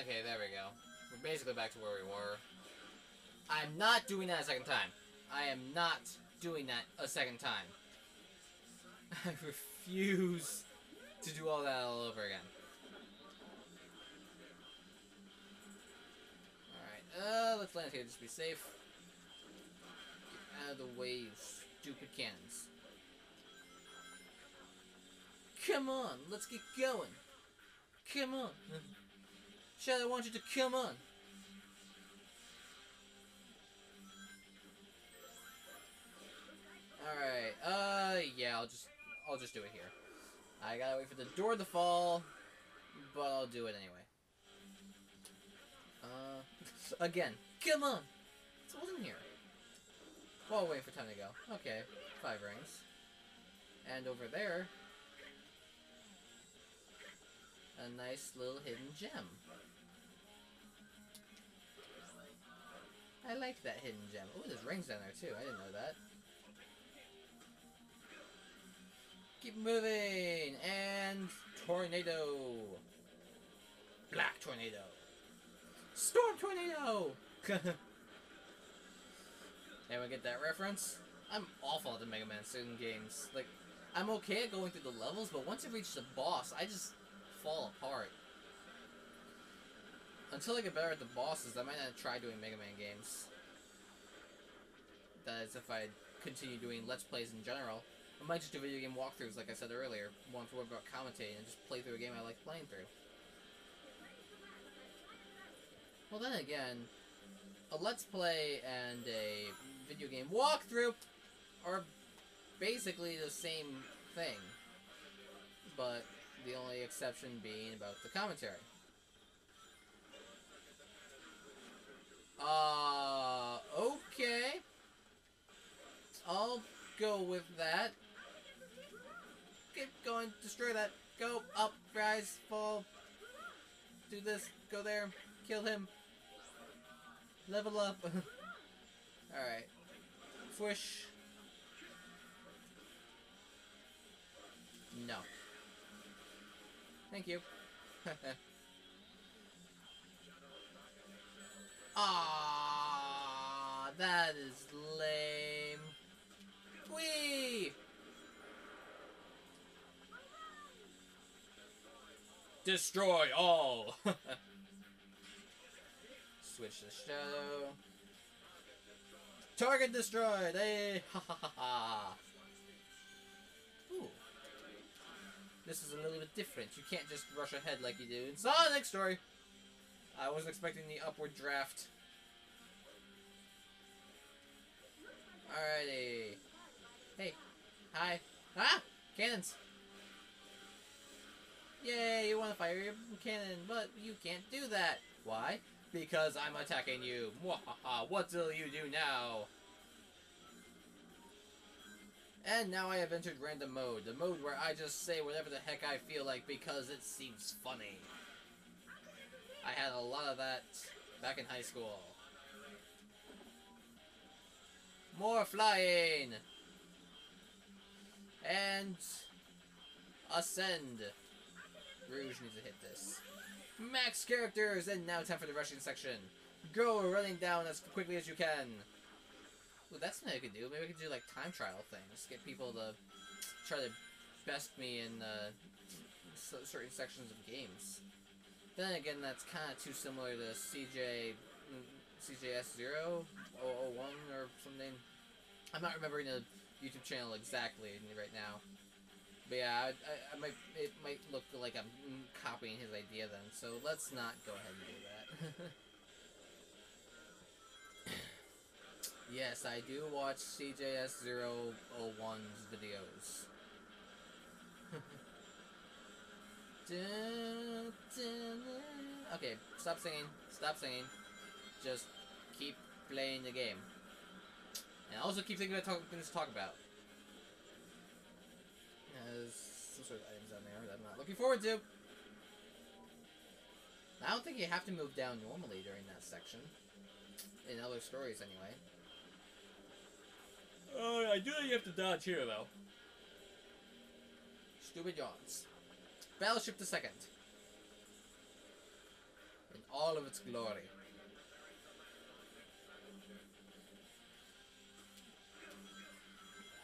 Okay, there we go. We're basically back to where we were. I'm not doing that a second time. I am not doing that a second time. I refuse to do all that all over again. Alright, uh, let's land here, just be safe. Get out of the way, you stupid cannons. Come on, let's get going. Come on. Want you to come on. Alright, uh, yeah, I'll just, I'll just do it here. I gotta wait for the door to fall, but I'll do it anyway. Uh, again, come on! It's wasn't here. While waiting for time to go. Okay, five rings. And over there, a nice little hidden gem. I like that hidden gem. Oh, there's rings down there too. I didn't know that. Keep moving! And tornado! Black tornado! Storm tornado! Anyone get that reference? I'm awful at the Mega Man Suit games. Like, I'm okay at going through the levels, but once I reach the boss, I just fall apart. Until I get better at the bosses, I might not try doing Mega Man games. That is if I continue doing Let's Plays in general. I might just do video game walkthroughs, like I said earlier, one for about commentating, and just play through a game I like playing through. Well then again, a Let's Play and a video game walkthrough are basically the same thing. But the only exception being about the commentary. Uh, okay. I'll go with that. Keep going, destroy that. Go up, rise, fall. Do this, go there, kill him. Level up. Alright. Swish. No. Thank you. Ah, that is lame. Whee! Destroy all! Switch the shadow. Target destroyed! Hey! Ha ha ha ha! Ooh. This is a little bit different. You can't just rush ahead like you do in Sonic Story! I wasn't expecting the upward draft. Alrighty. Hey. Hi. Ah! Cannons! Yay, you want to fire your cannon, but you can't do that. Why? Because I'm attacking you. Mwahaha, what will you do now? And now I have entered random mode, the mode where I just say whatever the heck I feel like because it seems funny. I had a lot of that back in high school. More flying! And... Ascend! Rouge needs to hit this. Max characters! And now time for the rushing section. Go running down as quickly as you can. Ooh, that's something I could do. Maybe I could do like time trial things. Get people to try to best me in uh, certain sections of games. Then again, that's kind of too similar to CJ, CJS 0, 001 or something. I'm not remembering the YouTube channel exactly right now. But yeah, I, I, I, might it might look like I'm copying his idea then. So let's not go ahead and do that. yes, I do watch CJS 001's videos. Okay, stop singing. Stop singing. Just keep playing the game. And also keep thinking about things to talk about. There's some sort of items down there that I'm not looking forward to. I don't think you have to move down normally during that section. In other stories, anyway. Oh, I do think you have to dodge here, though. Stupid yawns. Battleship the Second. An all of its glory.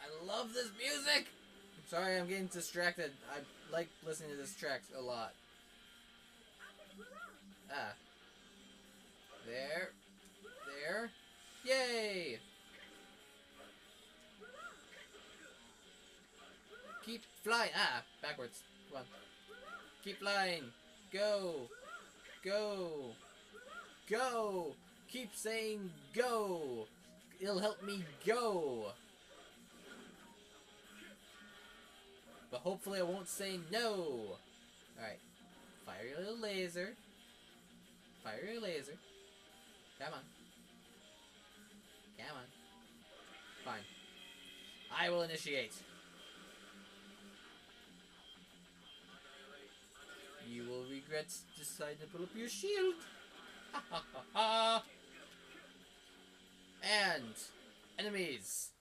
I love this music! I'm sorry, I'm getting distracted. I like listening to this track a lot. Ah. There. There. Yay! Keep flying. Ah, backwards. Come on. Keep flying. Go. Go. Go. Keep saying go. It'll help me go. But hopefully I won't say no. Alright. Fire your little laser. Fire your laser. Come on. Come on. Fine. I will initiate. You will regret deciding to pull up your shield. And enemies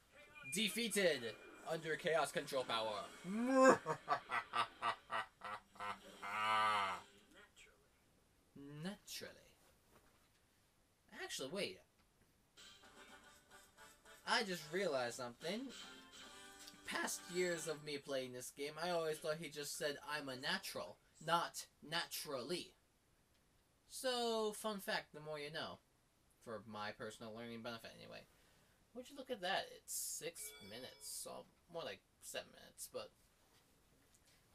defeated under chaos control power. Naturally. Actually, wait. I just realized something. Past years of me playing this game, I always thought he just said I'm a natural, not naturally. So, fun fact, the more you know. For my personal learning benefit, anyway. Would you look at that? It's six minutes, so more like seven minutes, but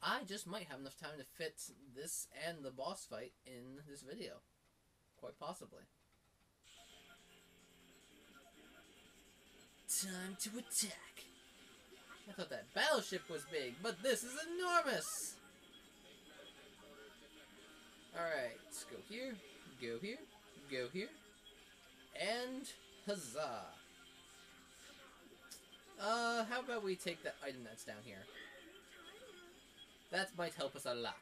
I just might have enough time to fit this and the boss fight in this video. Quite possibly. Time to attack. I thought that battleship was big, but this is enormous! Alright, let's go here, go here, go here, and huzzah! Uh, how about we take that item that's down here? That might help us a lot.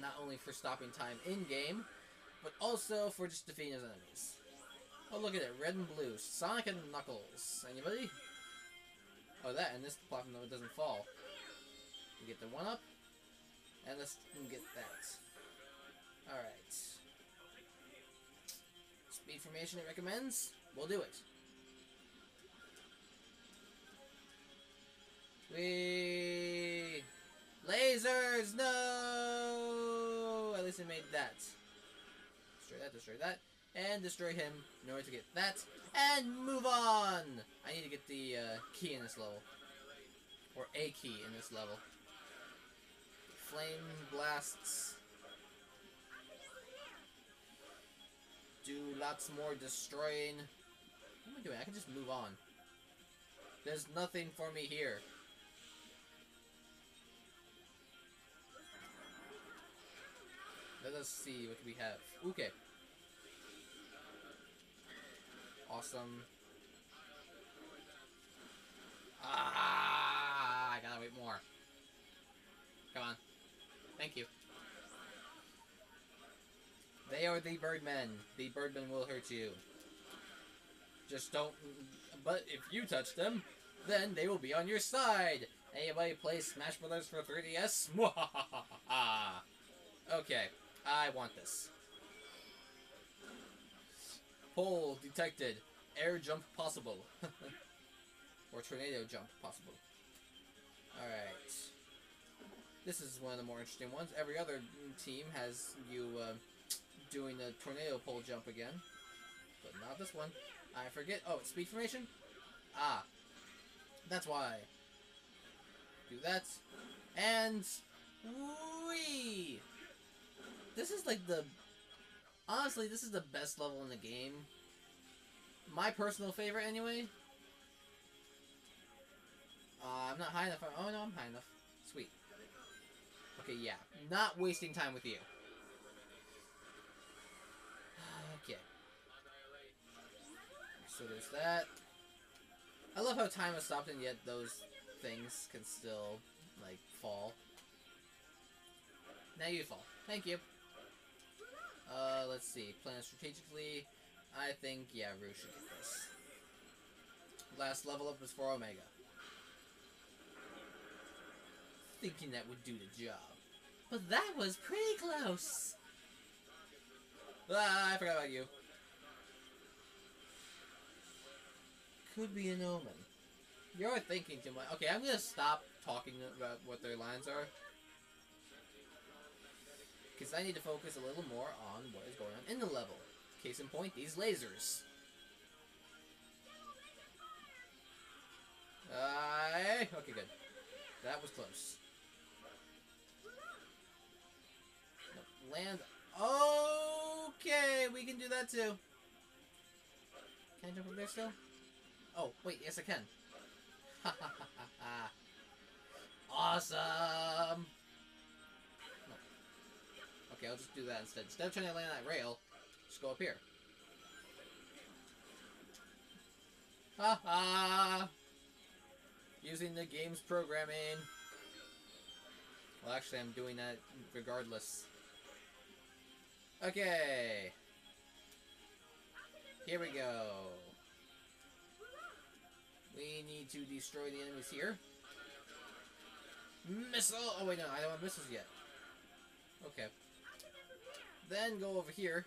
Not only for stopping time in-game, but also for just defeating his enemies. Oh, look at it. Red and blue. Sonic and Knuckles. Anybody? Oh, that, and this platform though it doesn't fall. We get the one up, and let's get that. Alright. Speed formation it recommends. We'll do it. We lasers, no! At least it made that. Destroy that, destroy that, and destroy him in order to get that, and move on! I need to get the uh, key in this level. Or a key in this level. Flame blasts. Do lots more destroying. What am I doing? I can just move on. There's nothing for me here. Let us see what we have. Okay. Awesome. Ah, I gotta wait more. Come on. Thank you. They are the Birdmen. The Birdmen will hurt you. Just don't... But if you touch them, then they will be on your side. Anybody play Smash Brothers for 3DS? okay, I want this. Pole detected. Air jump possible. or tornado jump possible. Alright. This is one of the more interesting ones. Every other team has you uh, doing the tornado pole jump again. But not this one. I forget. Oh, it's speed formation? Ah. That's why. Do that. And... Whee! This is like the... Honestly, this is the best level in the game. My personal favorite, anyway. Uh, I'm not high enough. Oh, no, I'm high enough. Sweet. Okay, yeah. Not wasting time with you. Okay. So there's that. I love how time has stopped and yet those things can still, like, fall. Now you fall. Thank you. Uh, let's see. Plan strategically. I think, yeah, Rouge should get this. Last level up is for Omega. Thinking that would do the job. But that was pretty close. Ah, I forgot about you. Could be an omen. You're thinking too much. Okay, I'm gonna stop talking about what their lines are. Because I need to focus a little more on what is going on in the level. Case in point, these lasers. Uh, okay, good. That was close. No, land. Okay, we can do that too. Can I jump up there still? Oh, wait, yes I can. awesome! No. Okay, I'll just do that instead. Instead of trying to land on that rail, just go up here. Ha ha! Using the game's programming. Well, actually, I'm doing that regardless. Okay. Here we go. We need to destroy the enemies here. Missile! Oh wait, no, I don't have missiles yet. Okay. Then go over here.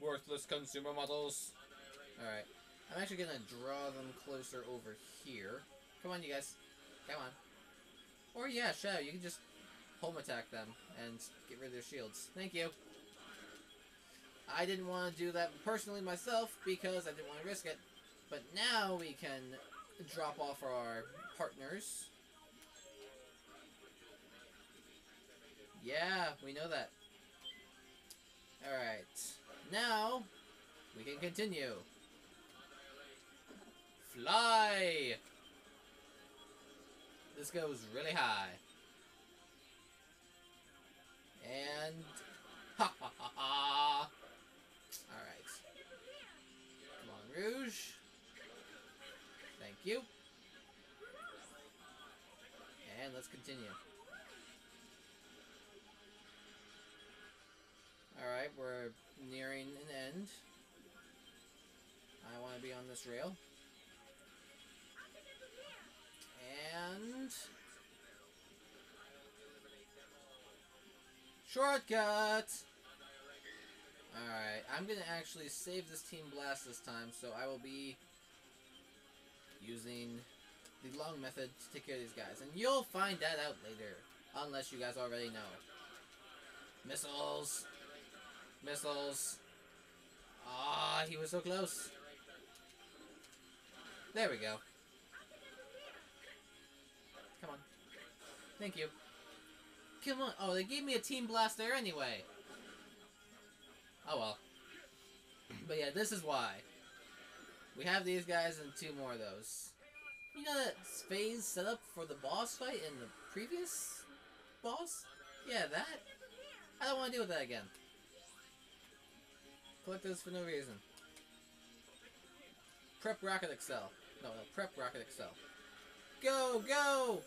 Worthless consumer models. Alright. I'm actually gonna draw them closer over here. Come on, you guys. Come on. Or yeah, Shadow, you can just home attack them and get rid of their shields. Thank you. I didn't want to do that personally myself because I didn't want to risk it. But now we can drop off our partners. Yeah, we know that. Alright. Now, we can continue. Fly! This goes really high. And... Ha ha ha ha! Alright. Come on, Rouge. Thank you. And let's continue. Alright, we're nearing an end. I want to be on this rail. And... Shortcut! Alright, I'm gonna actually save this Team Blast this time, so I will be using the long method to take care of these guys. And you'll find that out later, unless you guys already know. Missiles! Missiles! Ah, he was so close. There we go. Come on. Thank you. Come on. Oh, they gave me a Team blaster anyway. Oh well. But yeah, this is why. We have these guys and two more of those. You know that phase set up for the boss fight in the previous boss? Yeah, that? I don't want to deal with that again. Collect those for no reason. Prep Rocket Accel. No, no, prep Rocket Accel. Go, go!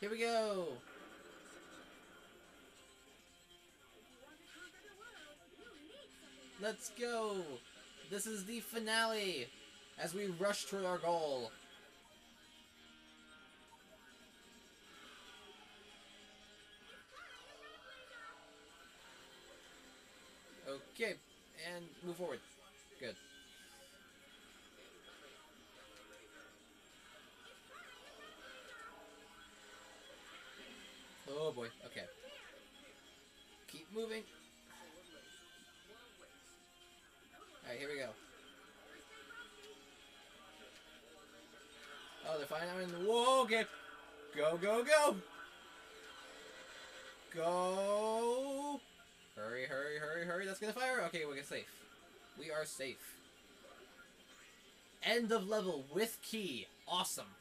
Here we go! Let's go! This is the finale! As we rush toward our goal. Okay, and move forward. Good. Oh boy, okay. Keep moving. Here we go. Oh, they're out in the whoa, okay. Go, go, go! Go! Hurry, hurry, hurry, hurry. That's gonna fire. Okay, we're safe. We are safe. End of level with key. Awesome.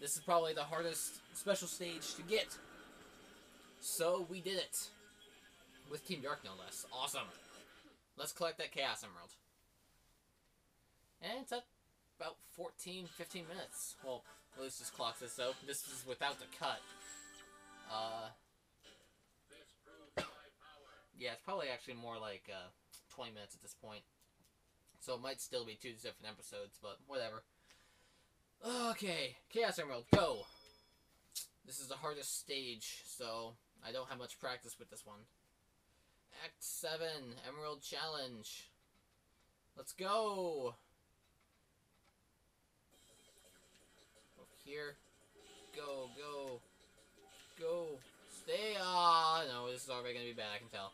This is probably the hardest special stage to get. So we did it. With Team Dark, no less. Awesome. Let's collect that Chaos Emerald. And it's at about 14, 15 minutes. Well, at least this clock says so. This is without the cut. Uh, yeah, it's probably actually more like uh, 20 minutes at this point. So it might still be two different episodes, but whatever. Okay, Chaos Emerald, go! This is the hardest stage, so I don't have much practice with this one. Act 7, Emerald Challenge. Let's go! Go here. Go, go. Go. Stay Ah, no, this is already gonna be bad, I can tell.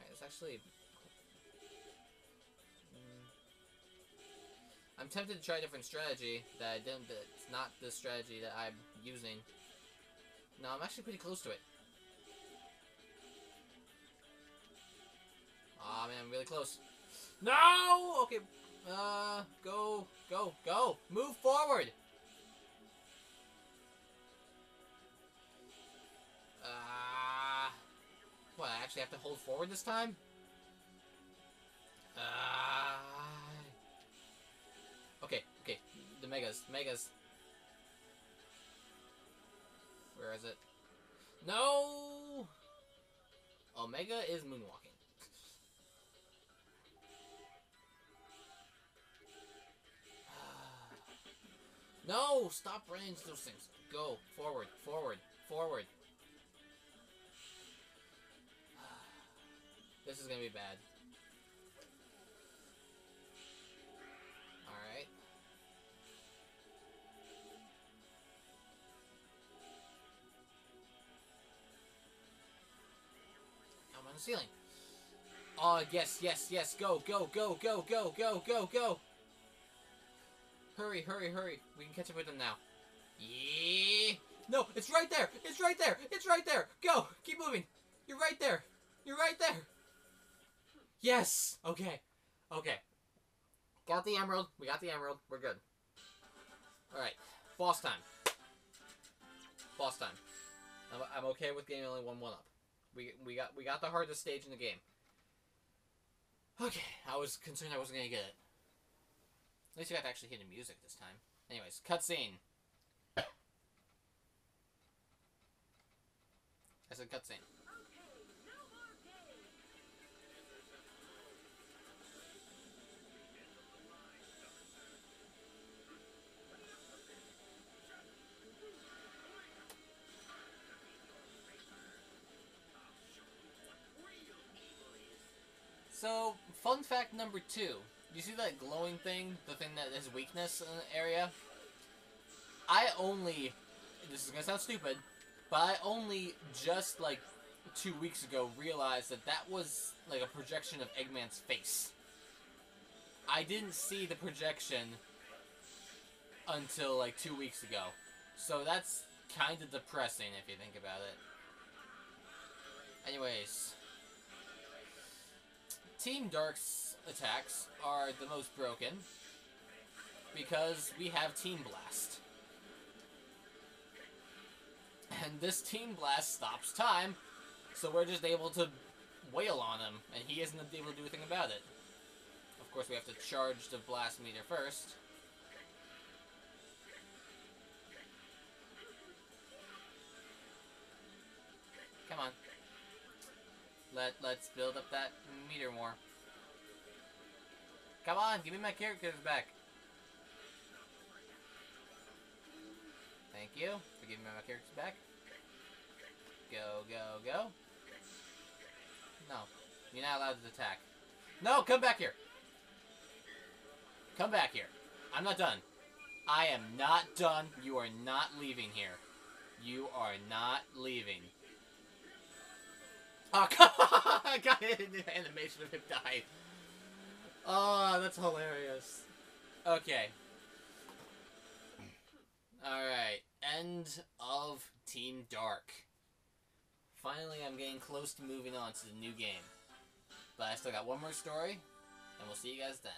Alright, it's actually... Mm. I'm tempted to try a different strategy that I didn't, that it's not the strategy that I'm using. No, I'm actually pretty close to it. Aw, man, I'm really close. No! Okay, uh, go, go, go! Move forward! Uh, what, I actually have to hold forward this time? Uh, okay, okay, the megas, megas. Where is it? No! Omega is moonwalking. No! Stop running into those things. Go. Forward. Forward. Forward. This is gonna be bad. Alright. I'm on the ceiling. Oh, yes, yes, yes. Go, go, go, go, go, go, go, go. Hurry, hurry, hurry. We can catch up with them now. Yeah. No, it's right there. It's right there. It's right there. Go. Keep moving. You're right there. You're right there. Yes. Okay. Okay. Got the emerald. We got the emerald. We're good. Alright. Boss time. Boss time. I'm, I'm okay with getting only one one up. We, we got we got the hardest stage in the game. Okay, I was concerned I wasn't gonna get it. At least we got to actually hear the music this time. Anyways, cutscene. I said cutscene. So, fun fact number two. You see that glowing thing? The thing that is weakness in the area? I only... This is gonna sound stupid, but I only just, like, two weeks ago realized that that was, like, a projection of Eggman's face. I didn't see the projection until, like, two weeks ago. So that's kind of depressing if you think about it. Anyways... Team Dark's attacks are the most broken because we have Team Blast. And this Team Blast stops time, so we're just able to wail on him, and he isn't able to do anything about it. Of course, we have to charge the blast meter first. Come on. Let let's build up that meter more. Come on, give me my characters back. Thank you for giving me my characters back. Go, go, go. No, you're not allowed to attack. No, come back here. Come back here. I'm not done. I am not done. You are not leaving here. You are not leaving. Oh! I got it in the animation of him dying. Oh, that's hilarious. Okay. Alright. End of Team Dark. Finally, I'm getting close to moving on to the new game. But I still got one more story, and we'll see you guys then.